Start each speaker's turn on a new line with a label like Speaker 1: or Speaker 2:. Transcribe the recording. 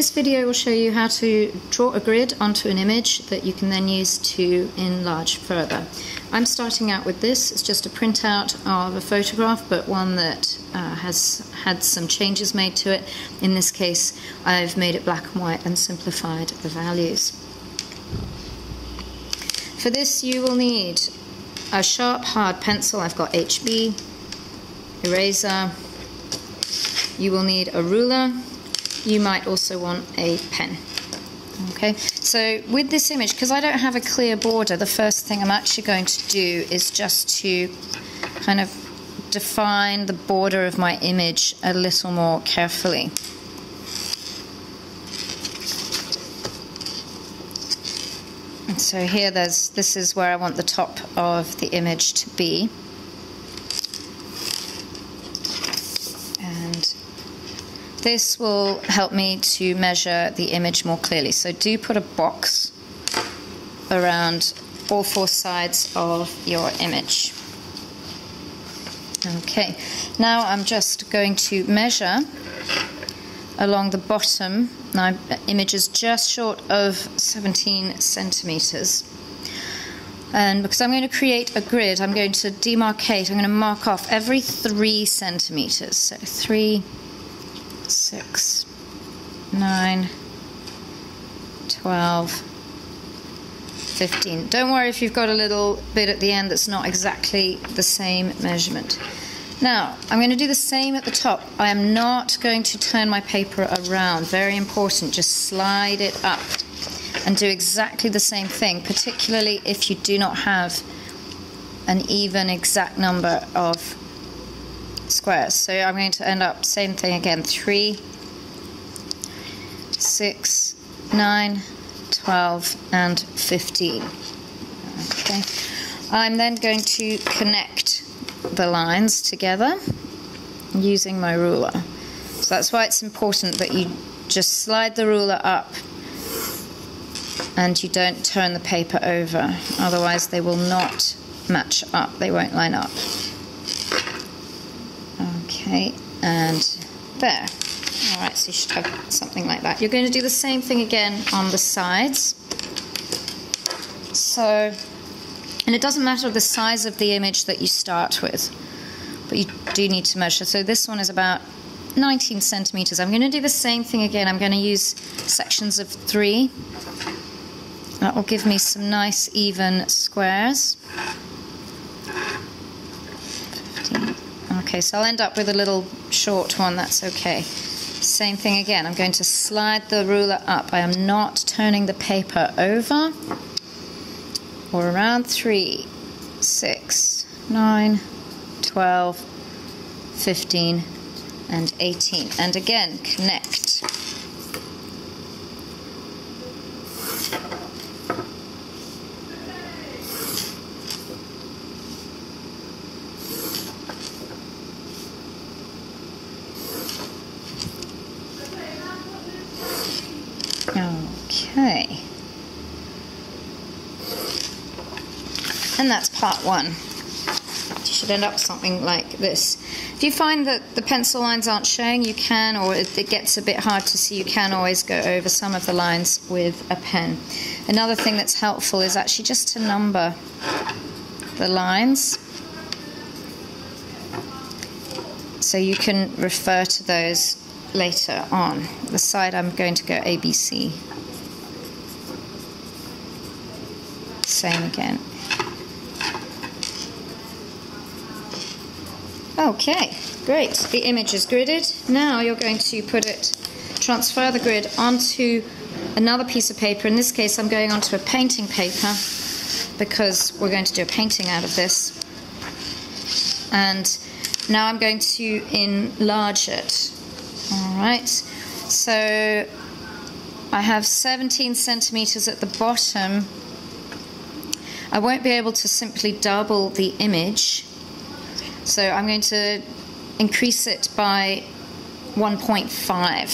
Speaker 1: This video will show you how to draw a grid onto an image that you can then use to enlarge further. I'm starting out with this, it's just a printout of a photograph but one that uh, has had some changes made to it. In this case I've made it black and white and simplified the values. For this you will need a sharp hard pencil, I've got HB, eraser, you will need a ruler, you might also want a pen. Okay, so with this image, because I don't have a clear border, the first thing I'm actually going to do is just to kind of define the border of my image a little more carefully. And so here there's this is where I want the top of the image to be. This will help me to measure the image more clearly. So do put a box around all four sides of your image. Okay, now I'm just going to measure along the bottom. My image is just short of 17 centimeters. And because I'm going to create a grid, I'm going to demarcate, I'm going to mark off every three centimeters. So three six, nine, twelve, fifteen. Don't worry if you've got a little bit at the end that's not exactly the same measurement. Now, I'm going to do the same at the top. I am not going to turn my paper around. Very important. Just slide it up and do exactly the same thing, particularly if you do not have an even exact number of squares. So I'm going to end up same thing again 3, 6, 9, 12, and 15. Okay. I'm then going to connect the lines together using my ruler. So that's why it's important that you just slide the ruler up and you don't turn the paper over, otherwise, they will not match up, they won't line up. Okay, and there. Alright, so you should have something like that. You're going to do the same thing again on the sides. So, and it doesn't matter the size of the image that you start with, but you do need to measure. So this one is about 19 centimeters. I'm going to do the same thing again. I'm going to use sections of three. That will give me some nice even squares. Okay, so I'll end up with a little short one, that's okay. Same thing again, I'm going to slide the ruler up. I am not turning the paper over or around 3, 6, 9, 12, 15, and 18. And again, connect. Okay. And that's part one. You should end up something like this. If you find that the pencil lines aren't showing, you can, or it gets a bit hard to see, you can always go over some of the lines with a pen. Another thing that's helpful is actually just to number the lines so you can refer to those later on. The side I'm going to go ABC. Same again. Okay, great. The image is gridded. Now you're going to put it, transfer the grid onto another piece of paper. In this case, I'm going onto a painting paper because we're going to do a painting out of this. And now I'm going to enlarge it. All right, so I have 17 centimeters at the bottom. I won't be able to simply double the image, so I'm going to increase it by 1.5.